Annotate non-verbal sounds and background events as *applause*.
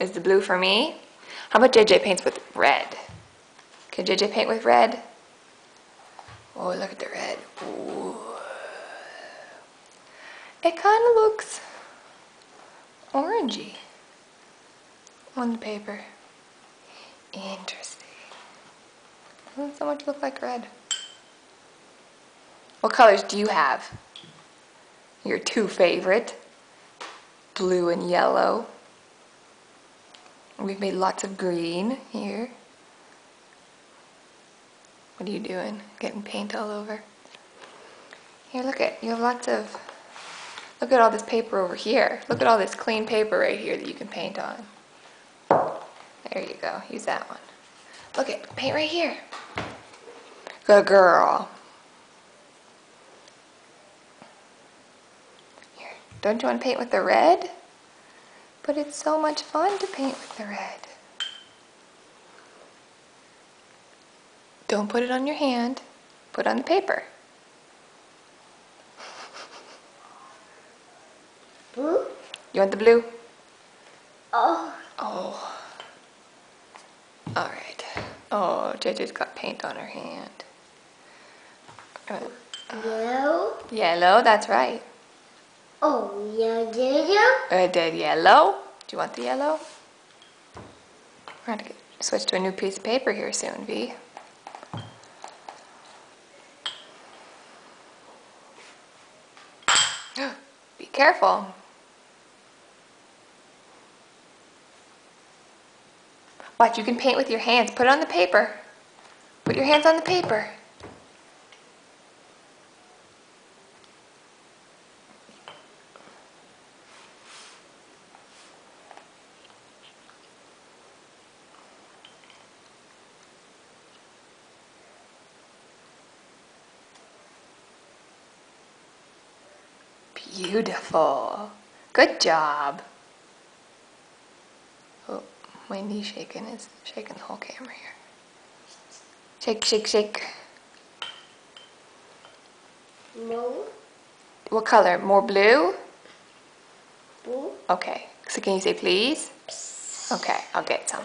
is the blue for me. How about JJ paints with red? Can JJ paint with red? Oh, look at the red. Ooh. It kind of looks orangey on the paper. Interesting. Doesn't so much look like red. What colors do you have? Your two favorite? Blue and yellow. We've made lots of green here. What are you doing? Getting paint all over? Here, look at, you have lots of, look at all this paper over here. Look at all this clean paper right here that you can paint on. There you go, use that one. Look at, paint right here. Good girl. Here, don't you want to paint with the red? But it's so much fun to paint with the red. Don't put it on your hand. Put it on the paper. Blue? You want the blue? Oh. Oh. All right. Oh, JJ's got paint on her hand. Uh, Yellow? Yellow, that's right. Oh, yeah, yellow? Uh, dead yellow. Do you want the yellow? We're going to switch to a new piece of paper here soon, V. *gasps* Be careful. Watch, you can paint with your hands. Put it on the paper. Put your hands on the paper. Beautiful. Good job. Oh, my knee shaking is shaking the whole camera here. Shake, shake, shake. No. What color? More blue? Blue? Okay. So can you say please? Okay, I'll get some.